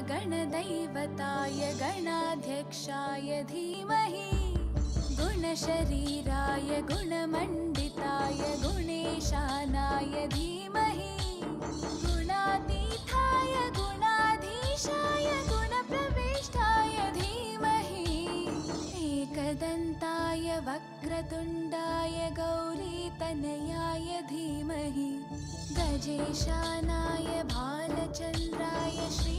गणदैवताय, गणाध्यक्षाय धीमहि। गुणशरीराय, गुणमण्डिताय, गुणेशानाय धीमहि। गुणातीथाय, गुणाधीशाय गुणप्रविष्टाय धीमहि। एकदन्ताय, वक्रतुण्डाय, गौरीतनयाय धीमहि। गजेशानाय, भालचन्द्राय, श्री